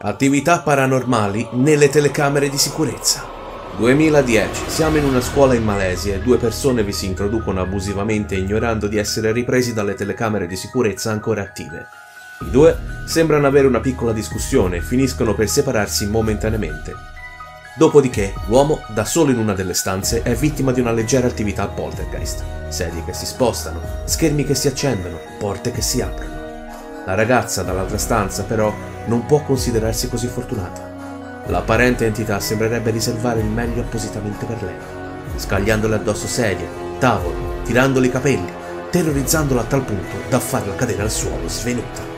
Attività paranormali nelle telecamere di sicurezza. 2010. Siamo in una scuola in Malesia e due persone vi si introducono abusivamente ignorando di essere ripresi dalle telecamere di sicurezza ancora attive. I due sembrano avere una piccola discussione e finiscono per separarsi momentaneamente. Dopodiché, l'uomo, da solo in una delle stanze, è vittima di una leggera attività poltergeist. Sedie che si spostano, schermi che si accendono, porte che si aprono. La ragazza dall'altra stanza, però, non può considerarsi così fortunata. L'apparente entità sembrerebbe riservare il meglio appositamente per lei, scagliandole addosso sedie, tavoli, tirandole i capelli, terrorizzandola a tal punto da farla cadere al suolo svenuta.